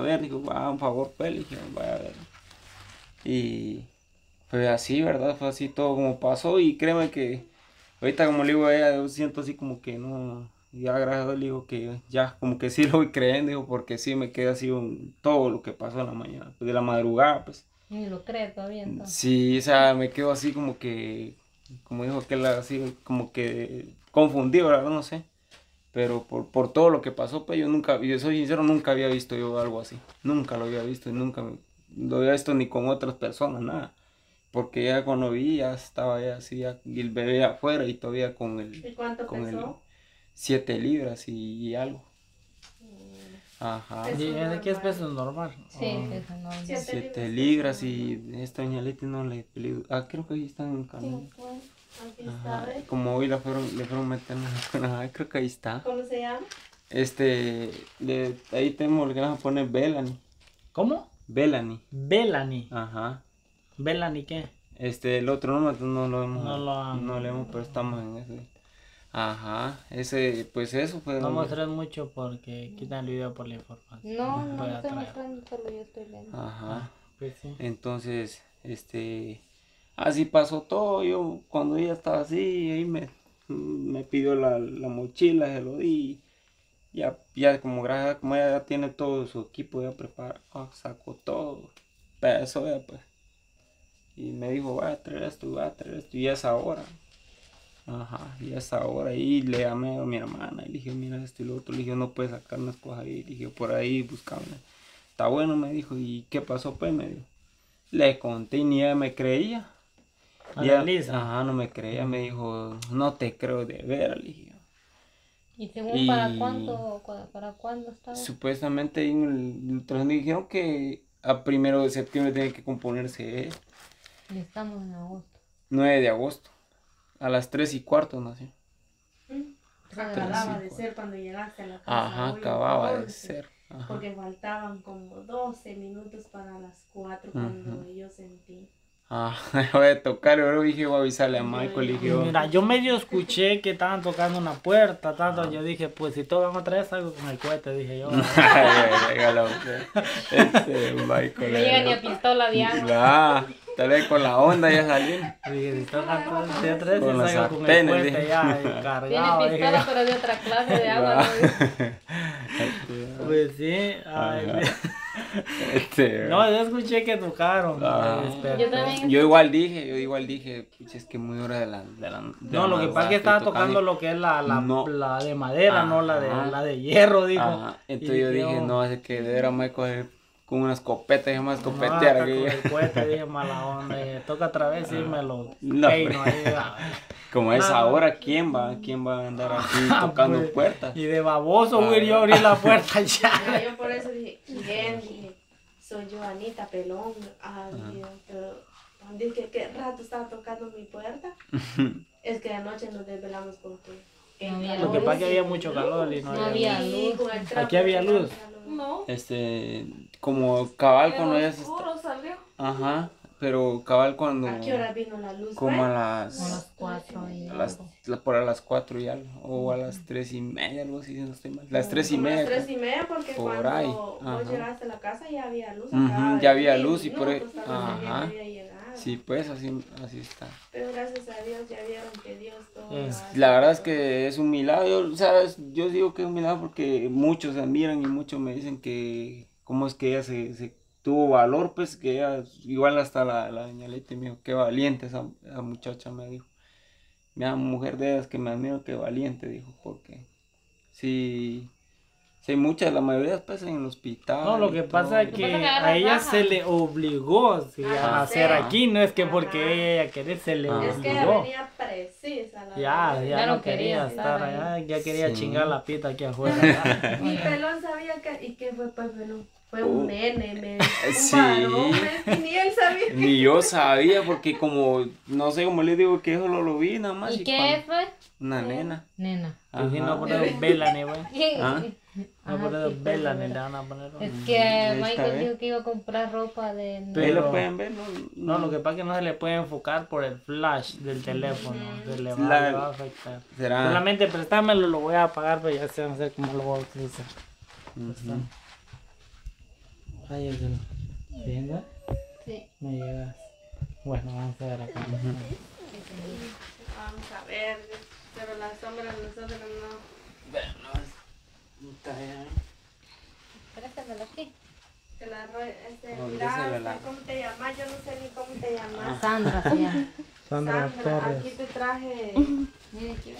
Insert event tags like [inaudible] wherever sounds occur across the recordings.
a ver, dijo, va, un favor, pues, dije, vaya a ver. Y fue así, ¿verdad? Fue así todo como pasó y créeme que ahorita como le digo a ella, yo siento así como que no, ya gracias a Dios le digo que ya como que sí [laughs] lo voy creyendo, digo, porque sí me queda así un, todo lo que pasó en la mañana, pues de la madrugada, pues. Ni lo cree todavía entonces. Sí, o sea, me quedo así como que, como dijo que así como que confundido, ¿verdad? No sé. Pero por, por todo lo que pasó, pues yo nunca, yo soy sincero, nunca había visto yo algo así. Nunca lo había visto y nunca me- lo había visto ni con otras personas, nada. Porque ya cuando vi, ya estaba ya así, ya- y el bebé afuera y todavía con el, ¿Y cuánto con el? 7 libras y, y algo. Ajá. Peso ¿Y de qué es normal. peso normal? Sí, Oh. eso no. Siete 7 libras, libras y esta doña Leti no le. Ah, creo que ahí están en camino. Como hoy la fueron, le fueron metiendo, [laughs] creo que ahí está. ¿Cómo se llama? Este, le- ahí tenemos el que vamos a poner Belani. ¿Cómo? Belani. Belani. Ajá. ¿Belani qué? Este, el otro nombre no lo hemos, No lo han- no lo hemos, pero estamos en ese. Ajá, ese, pues eso fue. No mostré mucho porque quitan el video por la información. No, no a estoy mostrando, solo yo estoy viendo. Ajá. Pues sí. Entonces, este, así pasó todo. Yo cuando ella estaba así, ahí me, me pidió la, la mochila, se lo di. Ya, ya como gracias, como ella ya tiene todo su equipo ya preparado, sacó todo. Peso ya pues. Y me dijo, voy a traer esto, voy a traer esto. Y es ahora. Ajá, y es ahora. Y le llamé a mi hermana y le dije, mira esto y lo otro. Le dije, no puedes sacar unas cosas ahí. Le dije, por ahí buscame. Está bueno, me dijo. ¿Y qué pasó, pues? Me dijo. Le conté y ni ella me creía. A Y la Lisa. Ajá, no me creía. Me dijo, no te creo de ver. Le dije. ¿Y según para Y- cuándo, cua- para cuándo estaba? Supuestamente en el ultrasonido dijeron que a primero de septiembre tiene que componerse ¿eh? Y estamos en agosto. 9 de agosto. A las 3 y cuarto nació. Acababa sí, de pues. ser cuando llegaste a la casa. Ajá, hoy, acababa de 11, ser. Ajá. Porque faltaban como 12 minutos para las 4 cuando yo sentí. Ah, [laughs] voy a tocar, yo dije, voy a avisarle a Michael, dije, oh, Mira, yo medio escuché que estaban tocando una puerta, tanto. Yo dije, pues si tocan otra vez algo con el cohete, dije yo. [laughs] Ay, güey. Este Michael. No llega ni a eh, pistola de agua. Ah, tal vez con la onda ya salió. Dije, si tocan otra vez, Con los salgo con el cohete ya [laughs] Tiene cargado. dije pistola, pero de otra clase de agua. ¿no? Pues sí, ay, Ajá. [laughs] Este, No, yo escuché que tocaron. Ah. Yo también. Yo igual dije, yo igual dije, es que muy hora de la. De la de No, la lo que pasa es que estaba tocando lo que es la, la, No. la de madera, no la de, la de hierro, dijo. Entonces Y yo dije, no, es que de veras me voy a coger con una escopeta, y más No, escopetear acá que con el dije [laughs] mala onda. y toca otra vez y me lo No, peino ahí. ah. [laughs] Como es No. ahora, ¿quién va? ¿Quién va a andar aquí [laughs] Ah, tocando pues, puertas? Y de baboso, güey, yo abrí la puerta ya. Yo por eso dije, ¿quién? Dije, soy yo, Anita Pelón. Ah, Dios, pero dije, ¿qué rato estaba tocando mi puerta? es que anoche nos desvelamos. No había Lo que pasa es que había mucho calor y no, No había luz. con Aquí había luz. No. Este, como cabal cuando ya se está... oscuro salió. Ajá, pero cabal cuando... ¿A qué hora vino la luz? Como fue? a A las... las cuatro y a las la- por a las 4 y algo, o a las 3 y media, algo así, si no estoy mal. Las 3 y Como media. las tres y media porque Por cuando ahí, vos ajá. llegaste a la casa ya había luz. Acababa de ya había luz y por ahí- nosotros también ajá. Sí, pues así, así está. Pero gracias a Dios ya vieron que Dios todo Es- lo hace. La verdad es que es un milagro, yo, ¿sabes? Yo digo que es un milagro porque muchos admiran y muchos me dicen que cómo es que ella se, se tuvo valor, pues que ella, igual hasta la, la doña Leti me dijo, qué valiente esa, esa muchacha, me dijo. Mira, mujer de esas que me admiro, qué valiente, dijo, porque sí, sí muchas, la mayoría pues en el hospital. No, lo y que pasa es que a ella se le obligó sí, a Ah, hacer aquí, no es que Ajá. porque ella quería, se le Ah. Es que ella obligó. venía precisa. La Ya, ya, Ya no no quería quería estar allá, ya quería Sí. chingar la pita aquí afuera. [laughs] Mi pelón sabía que. ¿Y qué fue pues pelón? Fue un nene, me un Sí. varón, me- ni él sabía. [laughs] Ni yo sabía, porque como, no sé cómo le digo que eso lo, lo vi nada más. ¿Y y qué cuando- fue? Una nena. Nena. Pues si no Ajá. poner Belani, güey. [laughs] ¿Quién? Ah. No sí, pues, Belani, le van a poner. Es que Michael dijo que iba a comprar ropa de... Pero- lo pueden ver, ¿no? No, lo que pasa es que no se le puede enfocar por el flash del teléfono. Se le va, La- le va a afectar. Será. Solamente préstamelo, lo voy a pagar, pero ya sé, no sé cómo lo voy a utilizar. Ahí es el. ¿Viendo? Sí. Me llegas. Bueno, vamos a ver acá. Vamos a ver, pero las sombras nosotros no. Préstamelo aquí. Que la este, ¿Dónde mira, ¿cómo te llamas? Yo no sé ni cómo te llamas. Sandra, llama. Sandra Sandra, Torres. aquí te traje, Mire aquí,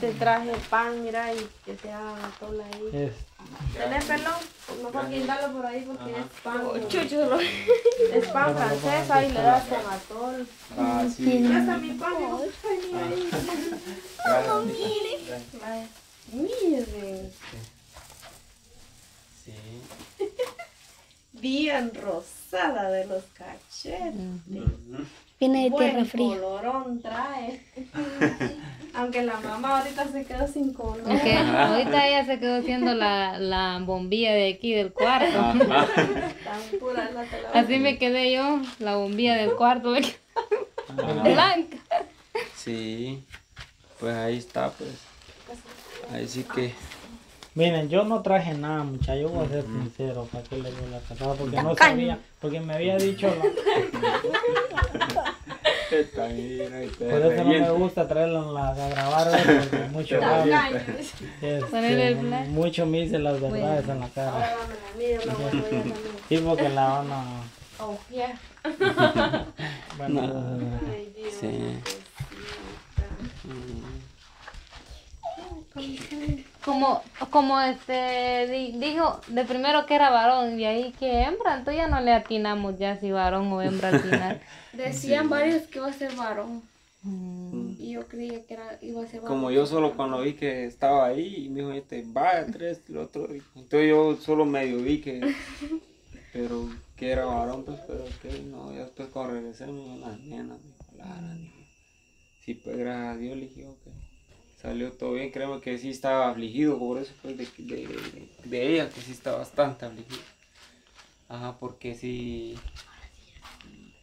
te traje pan, mira, y que te haga la tola ahí. Es, ¿Tenés pelón? Pues mejor guindarlo por ahí porque es pan. Oh, Es pan francés, ahí le das con atol. Ah, sí. Hasta mi pan, digo, ay, mira ahí. Miren, Sí. [laughs] bien rosada de los cachetes. Viene de Buen tierra fría. colorón trae. [laughs] Aunque la mamá ahorita se quedó sin color. [laughs] Ahorita ella se quedó haciendo la, la bombilla de aquí del cuarto. Tan pura la que la Así me quedé yo, la bombilla del cuarto quedó blanca. Sí. Pues ahí está, pues. Ahí sí que. Miren, yo no traje nada, muchachos. Yo voy a ser sincero, para que le digo la casada, porque no sabía, porque me había dicho, la- [laughs] Está bien, ahí está por eso no me gusta traerlo en la, a grabar, porque [laughs] mucho este, mucho me dice las verdades en la cara. Sí, porque la van a... Oh. [laughs] Bueno, Ay, Dios, Sí. Como, como este di- dijo de primero que era varón y ahí que hembra, entonces ya no le atinamos ya si varón o hembra al final. [laughs] [laughs] Decían varios que iba a ser varón. Mm. Y yo creía que era, iba a ser varón. Como yo solo cuando vi que estaba ahí, y me dijo, este, vaya, tres, el otro. y Entonces yo solo medio vi que, [laughs] pero que era varón, pues, pero que no, ya después cuando regresé me dijo, las nenas, me dijo, dijo. Sí, pues gracias a Dios le dije, ok. Salió todo bien, créeme que sí estaba afligido por eso, pues, de, de, ella, que sí está bastante afligido. Ajá, porque sí,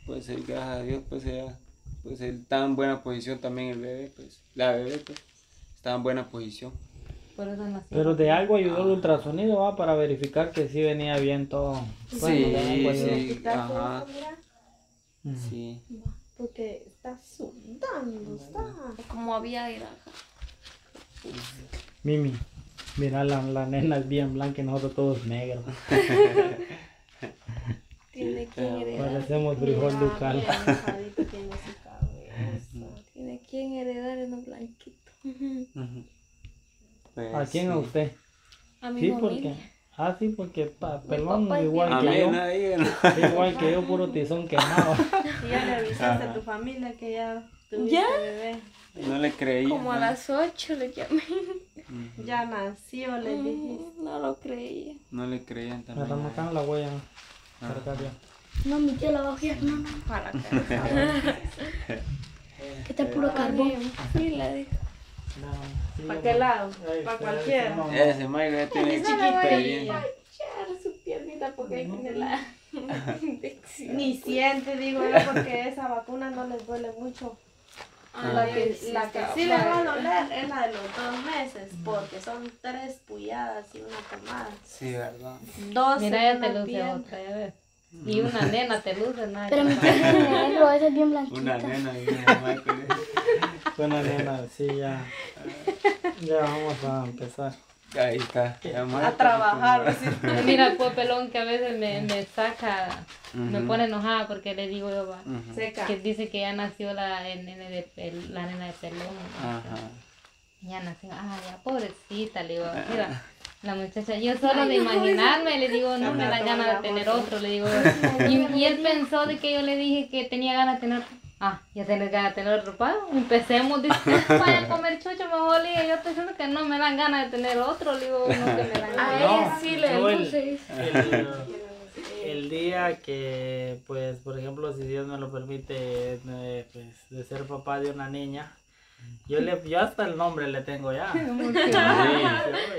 pues, él, gracias a Dios, pues, ella, pues, él está en buena posición también el bebé, pues, la bebé, pues, está en buena posición. Por eso nació. Pero de algo ayudó el ultrasonido, ¿va? Para verificar que sí venía bien todo. Bueno, sí, ajá, mira, Ujú. sí. Porque está sudando, está. Como había aire. Mimi, mira, la, la nena es bien blanca y nosotros todos negros. [laughs] Tiene quien heredar. Parecemos frijol ducal. [laughs] tiene su cabeza. Tiene quien heredar en un blanquito. Ujú. Pues, ¿A quién a sí. usted? A mi Sí, familia. porque. Ah, sí, porque pa, pelón igual que yo. no. [laughs] Igual que yo, puro tizón quemado. [laughs] Y ya le avisaste a tu familia que ya tuviste ¿Ya? bebé. No le creí. Como a las 8 le llamé. Ya nació, le dijiste. No lo creía. No le creían Me también. remarcan la huella. Arcadia. No, mi tío la fiar. No, no. Para que [laughs] Que está puro carbón. Sí, le ¿Para qué lado? ¿Para cualquiera? Ese Mike ya tiene chiquita bien. Echar su piernita porque ahí tiene la. [laughs] Ni siente, digo yo, porque esa vacuna no les duele mucho. La que, la que sí le va a doler es la de los dos meses, porque son tres puyadas y una pomada. Sí, verdad. Dos Mira, ya en te una luce otra, ya ves. Y una nena te luce, nada. Pero mi es esa bien Una blanquita. nena y un Michael. Buena nena, sí, ya. Ya vamos a empezar. Ahí está. Ya A trabajar. [laughs] Mira, pues pelón que a veces me, me saca, me pone enojada porque le digo yo, va. Seca. que dice que ya nació la, el nene de pel- la nena de pelón. Ajá. Ya nació, ah, ya pobrecita, le digo, mira, la muchacha, yo solo de imaginarme, le digo, no me da ganas de tener otro, le digo, y, y él pensó de que yo le dije que tenía ganas de tener, ah, ya tenés ganas de tener otro, pa, empecemos, dice, [laughs] vaya a comer chucho, mejor, le dije, yo estoy diciendo que no me dan ganas de tener otro, le digo, no que me dan A ganas. ella sí le el- el, el día que, pues, por ejemplo, si Dios me lo permite, eh, pues, de ser papá de una niña, yo le, yo hasta el nombre le tengo ya. [laughs] Sí,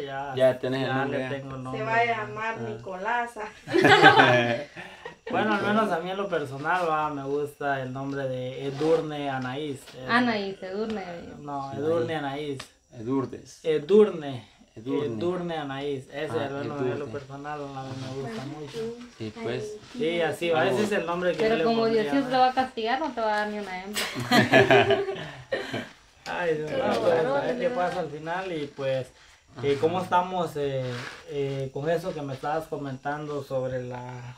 ya, Ya tenés el ya nombre, le tengo el nombre. Se va a llamar Nicolasa. [laughs] Bueno, al menos a mí en lo personal va, me gusta el nombre de Edurne Anaís. Eh, Ana y se durne. No, Edurne Anaís. Edurdes. Edurne. Edurne. Edurne Anaís. Ese, Ah, bueno, Edurne. en lo personal a mí me gusta mucho. Sí, pues. Sí, así va. Ese es el nombre que yo Pero le como ¿no? te va a castigar, no te va a dar ni una hembra. [laughs] [laughs] Ay, Dios mío, pues, a ver qué pasa al final y pues, eh, ¿cómo estamos eh, eh, con eso que me estabas comentando sobre la,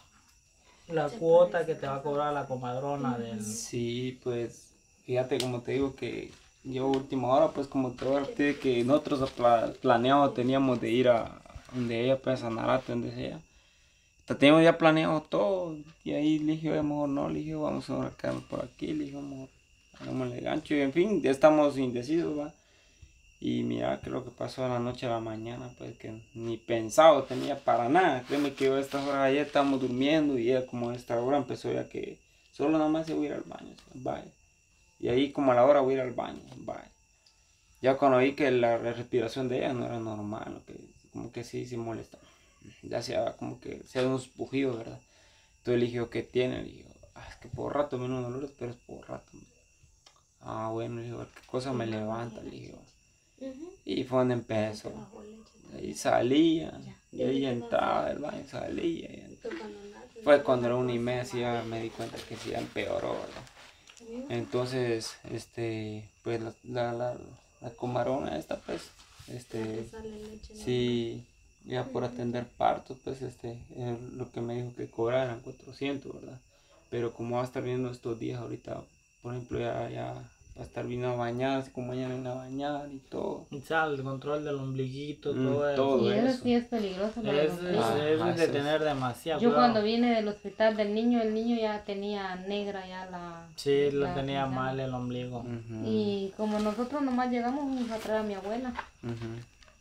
la cuota que te va a cobrar la comadrona del... Sí, pues. Fíjate, como te digo que yo última hora, pues como te voy a decir que nosotros pla- planeado teníamos de ir a donde ella, pues a Narate, donde sea. Hasta teníamos ya planeado todo. Y ahí le dije, "Oye, mejor no, le dije, vamos a quedarnos por aquí, le dije, vamos, hagámosle gancho. Y en fin, ya estamos indecisos, va. Y mira que lo que pasó de la noche a la mañana, pues que ni pensado tenía para nada. Créeme que a estas horas ayer estábamos durmiendo y ella como a esta hora empezó ya que solo nada más se voy a ir al baño, vaya. Y ahí como a la hora voy a ir al baño, vaya. Ya cuando vi que la respiración de ella no era normal, que, como que sí, sí molesta. Ya sea como que sea unos pujidos, ¿verdad? Entonces le ¿qué tiene? Le dije, ah, es que por rato me dan unos dolores, pero es por rato. Ah, bueno, le dije, qué cosa me levanta, le dije. Y fue donde empezó. Ahí salía, y ahí entraba del baño, salía. y. Fue cuando era una y media, sí, ya me di cuenta que sí, empeoró, ¿verdad? Entonces, este, pues la, la, la, la comarona esta, pues, este, sí, ya por atender partos, pues, este, eh, lo que me dijo que cobraran 400, ¿verdad? Pero como va a estar viendo estos días ahorita, por ejemplo, ya, ya va a estar vino a bañar, así como mañana viene a bañar y todo. O sea, el control del ombliguito, Mm, todo eso. Y eso sí es peligroso para Es. Ah, es de tener demasiado Yo cuidado. cuando vine del hospital del niño, el niño ya tenía negra ya la... Sí, lo tenía la- mal el ombligo. Y como nosotros nomás llegamos, fuimos a traer a mi abuela.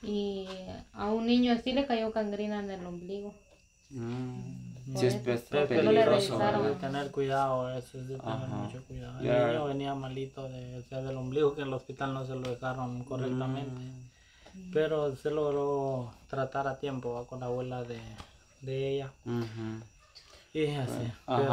Y a un niño así le cayó gangrena en el ombligo. Mm, Sí, es no peligroso, revisaron. de tener cuidado, eso es de tener Ajá. mucho cuidado. El Ya. niño venía malito de, o sea, del ombligo, que en el hospital no se lo dejaron correctamente. Mm, Pero se logró tratar a tiempo ¿va? con la abuela de, de ella. ujú. Y así. Ajá. Pero